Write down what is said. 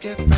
get